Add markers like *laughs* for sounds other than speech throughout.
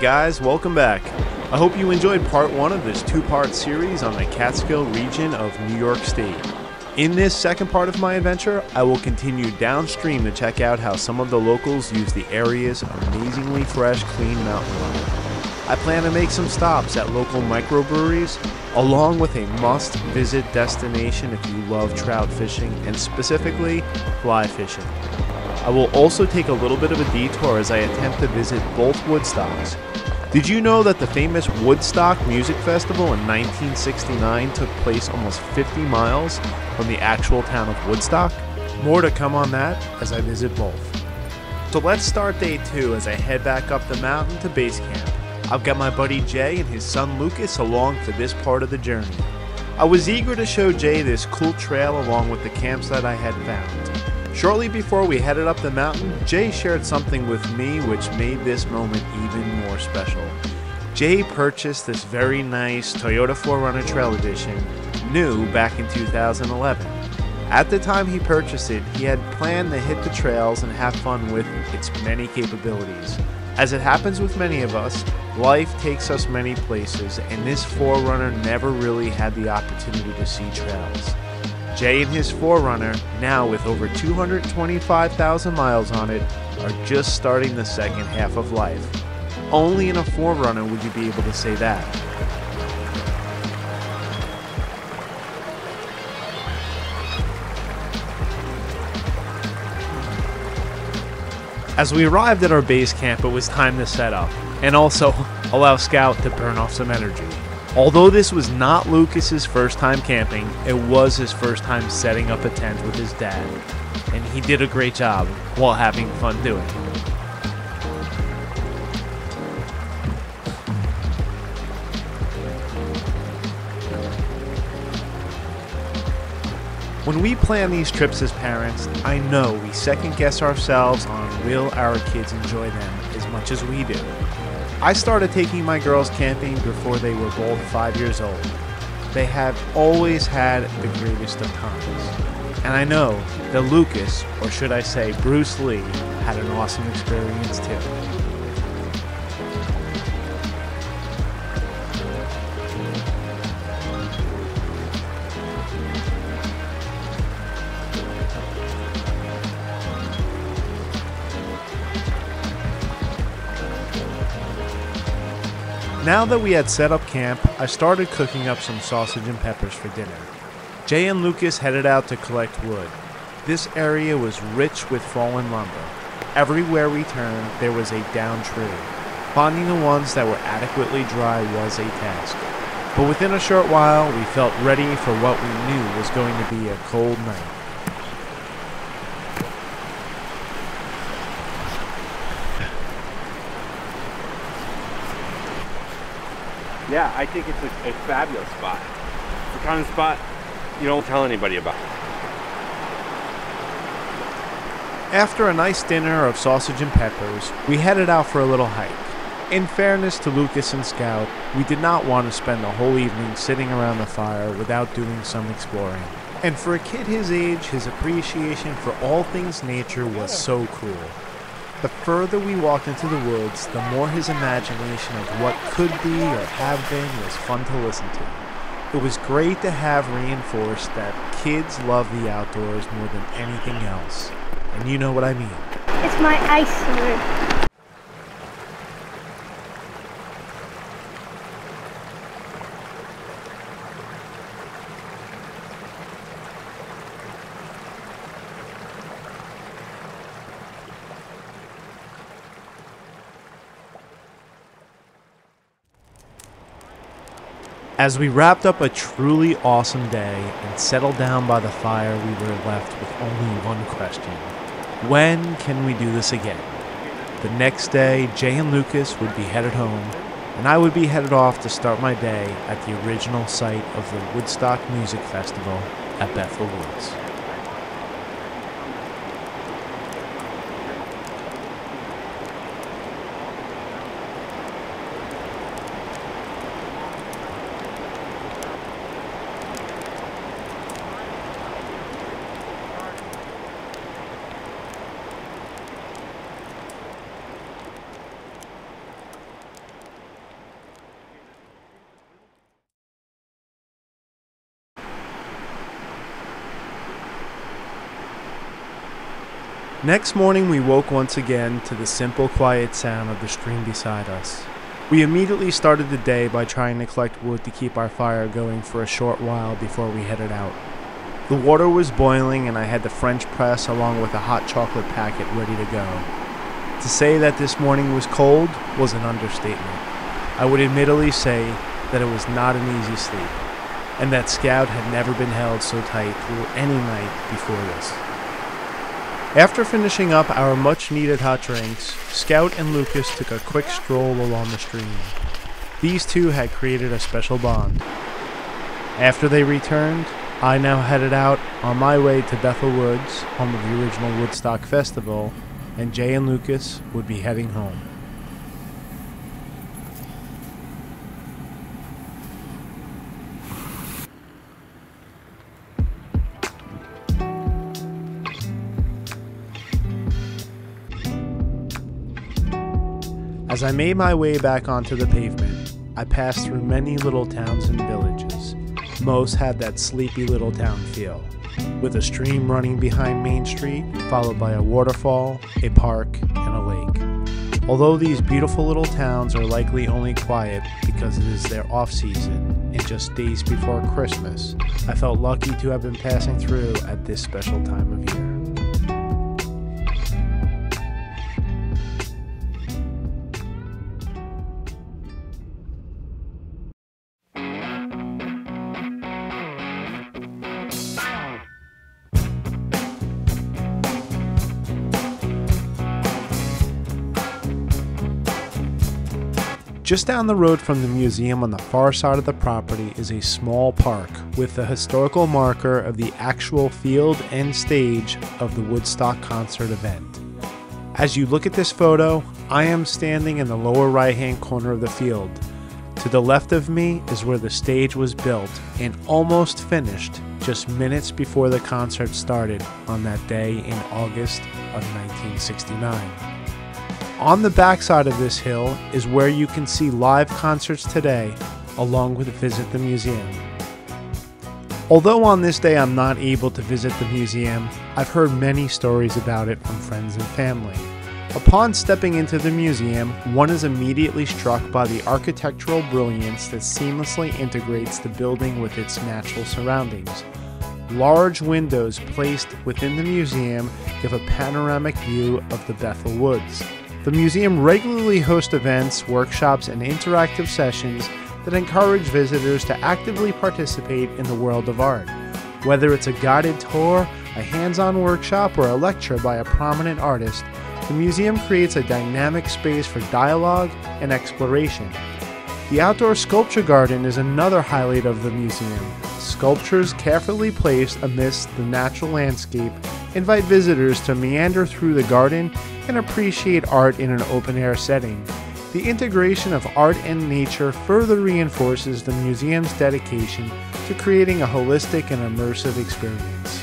Guys, welcome back. I hope you enjoyed part one of this two part series on the Catskill region of New York State. In this second part of my adventure, I will continue downstream to check out how some of the locals use the area's amazingly fresh, clean mountain water. I plan to make some stops at local microbreweries, along with a must visit destination if you love trout fishing and specifically fly fishing. I will also take a little bit of a detour as I attempt to visit both Woodstocks. Did you know that the famous Woodstock Music Festival in 1969 took place almost 50 miles from the actual town of Woodstock? More to come on that as I visit both. So let's start day two as I head back up the mountain to base camp. I've got my buddy Jay and his son Lucas along for this part of the journey. I was eager to show Jay this cool trail along with the campsite I had found. Shortly before we headed up the mountain, Jay shared something with me which made this moment even more special. Jay purchased this very nice Toyota 4Runner Trail Edition, new back in 2011. At the time he purchased it, he had planned to hit the trails and have fun with its many capabilities. As it happens with many of us, life takes us many places, and this 4Runner never really had the opportunity to see trails. Jay and his 4Runner, now with over 225,000 miles on it, are just starting the second half of life. Only in a 4Runner would you be able to say that. As we arrived at our base camp, it was time to set up, and also *laughs* allow Scout to burn off some energy. Although this was not Lucas's first time camping, it was his first time setting up a tent with his dad, and he did a great job while having fun doing it. When we plan these trips as parents, I know we second guess ourselves on will our kids enjoy them as much as we do. I started taking my girls camping before they were both five years old. They have always had the greatest of times. And I know that Lucas, or should I say Bruce Lee, had an awesome experience too. Now that we had set up camp, I started cooking up some sausage and peppers for dinner. Jay and Lucas headed out to collect wood. This area was rich with fallen lumber. Everywhere we turned, there was a downed tree. Finding the ones that were adequately dry was a task. But within a short while, we felt ready for what we knew was going to be a cold night. Yeah, I think it's a, a fabulous spot. It's the kind of spot you don't tell anybody about. After a nice dinner of sausage and peppers, we headed out for a little hike. In fairness to Lucas and Scout, we did not want to spend the whole evening sitting around the fire without doing some exploring. And for a kid his age, his appreciation for all things nature was so cool. The further we walked into the woods, the more his imagination of what could be or have been was fun to listen to. It was great to have reinforced that kids love the outdoors more than anything else. And you know what I mean. It's my ice sword. As we wrapped up a truly awesome day and settled down by the fire, we were left with only one question When can we do this again? The next day, Jay and Lucas would be headed home, and I would be headed off to start my day at the original site of the Woodstock Music Festival at Bethel Woods. Next morning, we woke once again to the simple, quiet sound of the stream beside us. We immediately started the day by trying to collect wood to keep our fire going for a short while before we headed out. The water was boiling, and I had the French press along with a hot chocolate packet ready to go. To say that this morning was cold was an understatement. I would admittedly say that it was not an easy sleep, and that Scout had never been held so tight through any night before this. After finishing up our much needed hot drinks, Scout and Lucas took a quick stroll along the stream. These two had created a special bond. After they returned, I now headed out on my way to Bethel Woods, home of the original Woodstock Festival, and Jay and Lucas would be heading home. As I made my way back onto the pavement, I passed through many little towns and villages. Most had that sleepy little town feel, with a stream running behind Main Street, followed by a waterfall, a park, and a lake. Although these beautiful little towns are likely only quiet because it is their off season and just days before Christmas, I felt lucky to have been passing through at this special time of year. Just down the road from the museum on the far side of the property is a small park with the historical marker of the actual field and stage of the Woodstock concert event. As you look at this photo, I am standing in the lower right hand corner of the field. To the left of me is where the stage was built and almost finished just minutes before the concert started on that day in August of 1969. On the backside of this hill is where you can see live concerts today, along with visit the museum. Although on this day I'm not able to visit the museum, I've heard many stories about it from friends and family. Upon stepping into the museum, one is immediately struck by the architectural brilliance that seamlessly integrates the building with its natural surroundings. Large windows placed within the museum give a panoramic view of the Bethel Woods. The museum regularly hosts events, workshops, and interactive sessions that encourage visitors to actively participate in the world of art. Whether it's a guided tour, a hands on workshop, or a lecture by a prominent artist, the museum creates a dynamic space for dialogue and exploration. The outdoor sculpture garden is another highlight of the museum. Sculptures carefully placed amidst the natural landscape invite visitors to meander through the garden and appreciate art in an open air setting. The integration of art and nature further reinforces the museum's dedication to creating a holistic and immersive experience.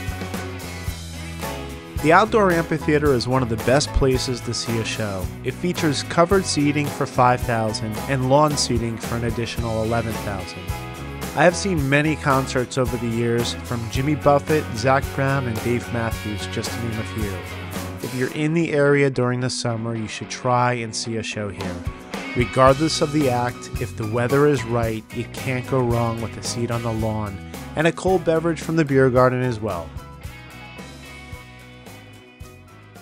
The outdoor amphitheater is one of the best places to see a show. It features covered seating for 5,000 and lawn seating for an additional 11,000. I have seen many concerts over the years from Jimmy Buffett, Zac Brown, and Dave Matthews, just to name a few. If you're in the area during the summer, you should try and see a show here. Regardless of the act, if the weather is right, you can't go wrong with a seat on the lawn and a cold beverage from the beer garden as well.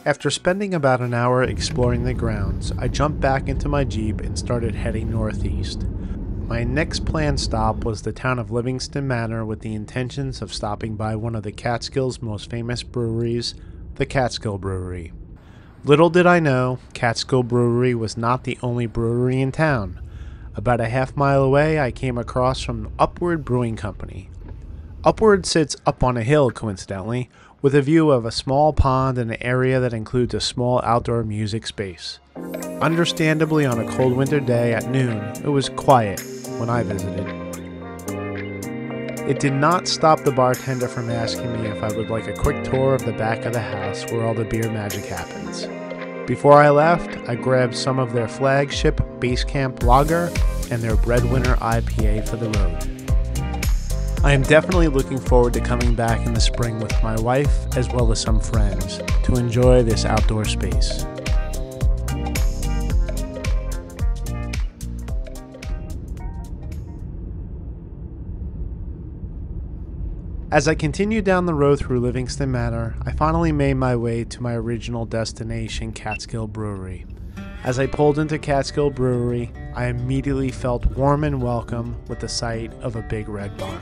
After spending about an hour exploring the grounds, I jumped back into my Jeep and started heading northeast. My next planned stop was the town of Livingston Manor with the intentions of stopping by one of the Catskills' most famous breweries, the Catskill Brewery. Little did I know, Catskill Brewery was not the only brewery in town. About a half mile away, I came across from Upward Brewing Company. Upward sits up on a hill, coincidentally, with a view of a small pond and an area that includes a small outdoor music space. Understandably, on a cold winter day at noon, it was quiet, when I visited. It did not stop the bartender from asking me if I would like a quick tour of the back of the house where all the beer magic happens. Before I left, I grabbed some of their flagship Basecamp Lager and their Breadwinner IPA for the road. I am definitely looking forward to coming back in the spring with my wife as well as some friends to enjoy this outdoor space. As I continued down the road through Livingston Manor, I finally made my way to my original destination, Catskill Brewery. As I pulled into Catskill Brewery, I immediately felt warm and welcome with the sight of a big red barn.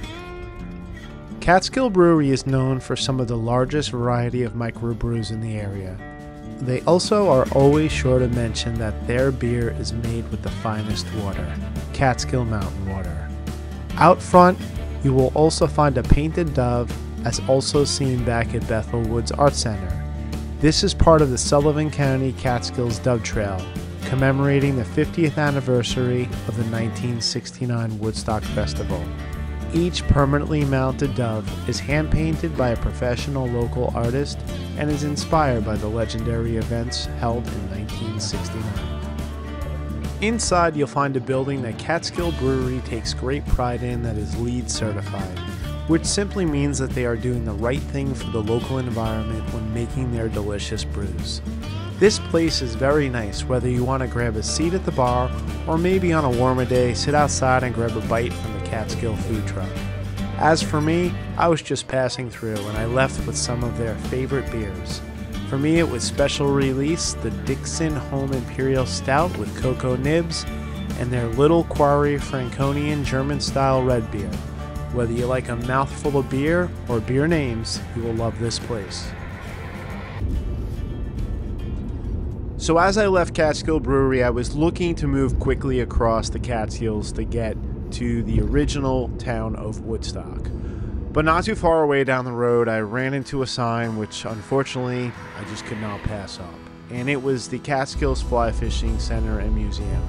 Catskill Brewery is known for some of the largest variety of microbrews in the area. They also are always sure to mention that their beer is made with the finest water, Catskill Mountain Water. Out front, you will also find a painted dove as also seen back at Bethel Woods Art Center. This is part of the Sullivan County Catskills Dove Trail, commemorating the 50th anniversary of the 1969 Woodstock Festival. Each permanently mounted dove is hand painted by a professional local artist and is inspired by the legendary events held in 1969. Inside, you'll find a building that Catskill Brewery takes great pride in that is LEED certified, which simply means that they are doing the right thing for the local environment when making their delicious brews. This place is very nice whether you want to grab a seat at the bar or maybe on a warmer day sit outside and grab a bite from the Catskill food truck. As for me, I was just passing through and I left with some of their favorite beers. For me, it was special release the Dixon Home Imperial Stout with cocoa nibs and their Little Quarry Franconian German style red beer. Whether you like a mouthful of beer or beer names, you will love this place. So, as I left Catskill Brewery, I was looking to move quickly across the Catskills to get to the original town of Woodstock. But not too far away down the road, I ran into a sign which unfortunately I just could not pass up. And it was the Catskills Fly Fishing Center and Museum.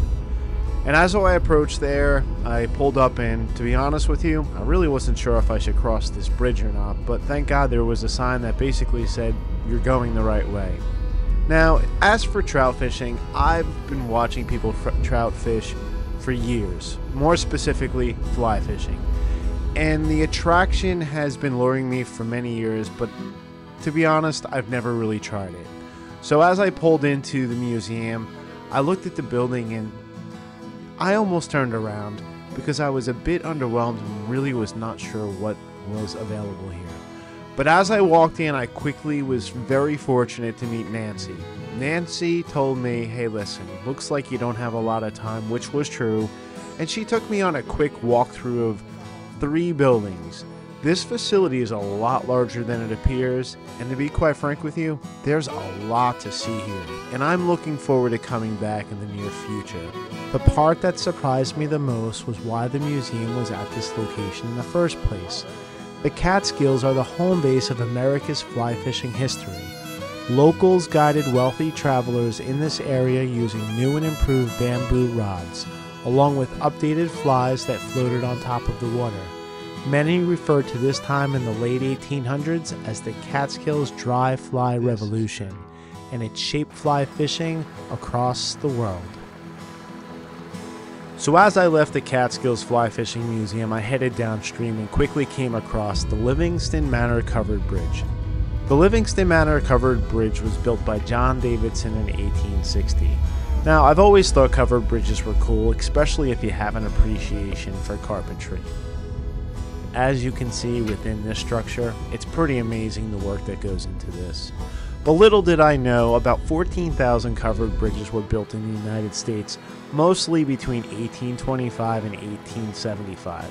And as I approached there, I pulled up, and to be honest with you, I really wasn't sure if I should cross this bridge or not. But thank God there was a sign that basically said, You're going the right way. Now, as for trout fishing, I've been watching people trout fish for years, more specifically, fly fishing and the attraction has been luring me for many years, but to be honest, I've never really tried it. So as I pulled into the museum, I looked at the building and I almost turned around because I was a bit underwhelmed and really was not sure what was available here. But as I walked in, I quickly was very fortunate to meet Nancy. Nancy told me, hey, listen, looks like you don't have a lot of time, which was true, and she took me on a quick walkthrough of three buildings. This facility is a lot larger than it appears, and to be quite frank with you, there's a lot to see here, and I'm looking forward to coming back in the near future. The part that surprised me the most was why the museum was at this location in the first place. The Catskills are the home base of America's fly fishing history. Locals guided wealthy travelers in this area using new and improved bamboo rods along with updated flies that floated on top of the water. Many refer to this time in the late 1800s as the Catskills Dry Fly Revolution, and it shaped fly fishing across the world. So, as I left the Catskills Fly Fishing Museum, I headed downstream and quickly came across the Livingston Manor Covered Bridge. The Livingston Manor Covered Bridge was built by John Davidson in 1860. Now, I've always thought covered bridges were cool, especially if you have an appreciation for carpentry. As you can see within this structure, it's pretty amazing the work that goes into this. But little did I know, about 14,000 covered bridges were built in the United States, mostly between 1825 and 1875.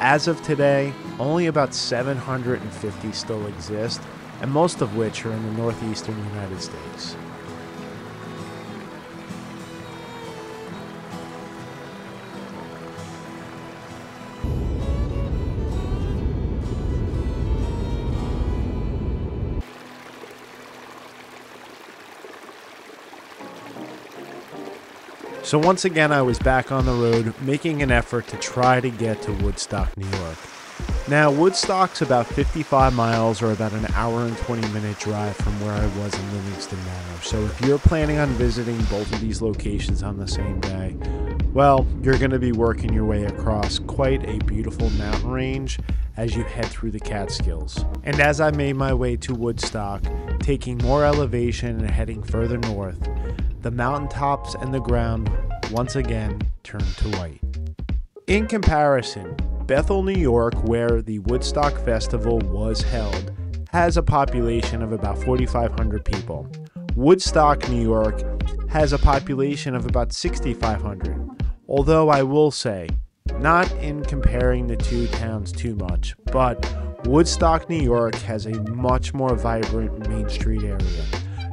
As of today, only about 750 still exist, and most of which are in the northeastern United States. So once again, I was back on the road, making an effort to try to get to Woodstock, New York. Now, Woodstock's about 55 miles or about an hour and 20 minute drive from where I was in Livingston Manor. So if you're planning on visiting both of these locations on the same day, well, you're going to be working your way across quite a beautiful mountain range as you head through the Catskills. And as I made my way to Woodstock, taking more elevation and heading further north, the mountaintops and the ground once again turned to white. In comparison, Bethel, New York, where the Woodstock Festival was held, has a population of about 4,500 people. Woodstock, New York, has a population of about 6,500. Although I will say, not in comparing the two towns too much, but Woodstock, New York has a much more vibrant Main Street area.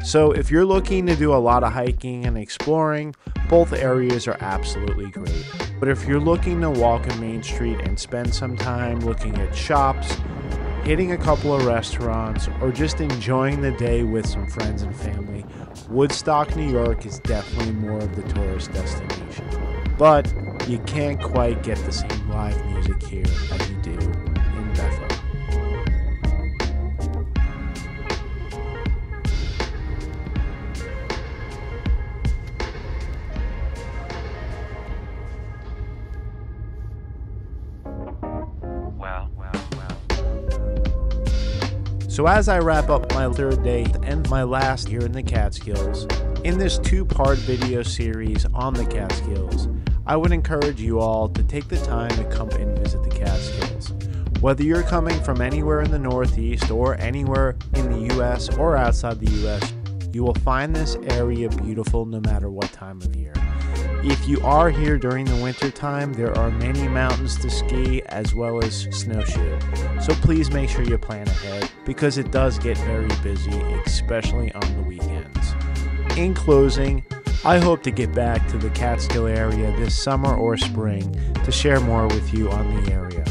So if you're looking to do a lot of hiking and exploring, both areas are absolutely great. But if you're looking to walk in Main Street and spend some time looking at shops, hitting a couple of restaurants, or just enjoying the day with some friends and family, Woodstock, New York is definitely more of the tourist destination. But you can't quite get the same live music here So, as I wrap up my third day and my last here in the Catskills, in this two part video series on the Catskills, I would encourage you all to take the time to come and visit the Catskills. Whether you're coming from anywhere in the Northeast or anywhere in the US or outside the US, you will find this area beautiful no matter what time of year. If you are here during the winter time, there are many mountains to ski as well as snowshoe. So please make sure you plan ahead because it does get very busy, especially on the weekends. In closing, I hope to get back to the Catskill area this summer or spring to share more with you on the area.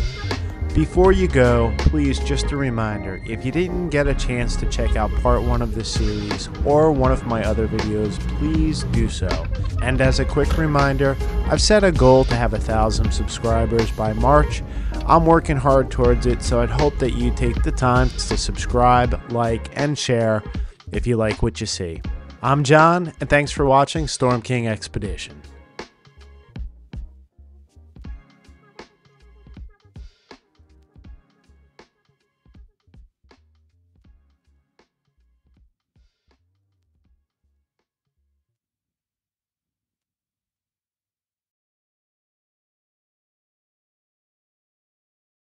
Before you go, please just a reminder if you didn't get a chance to check out part one of this series or one of my other videos, please do so. And as a quick reminder, I've set a goal to have a thousand subscribers by March. I'm working hard towards it, so I'd hope that you take the time to subscribe, like, and share if you like what you see. I'm John, and thanks for watching Storm King Expedition.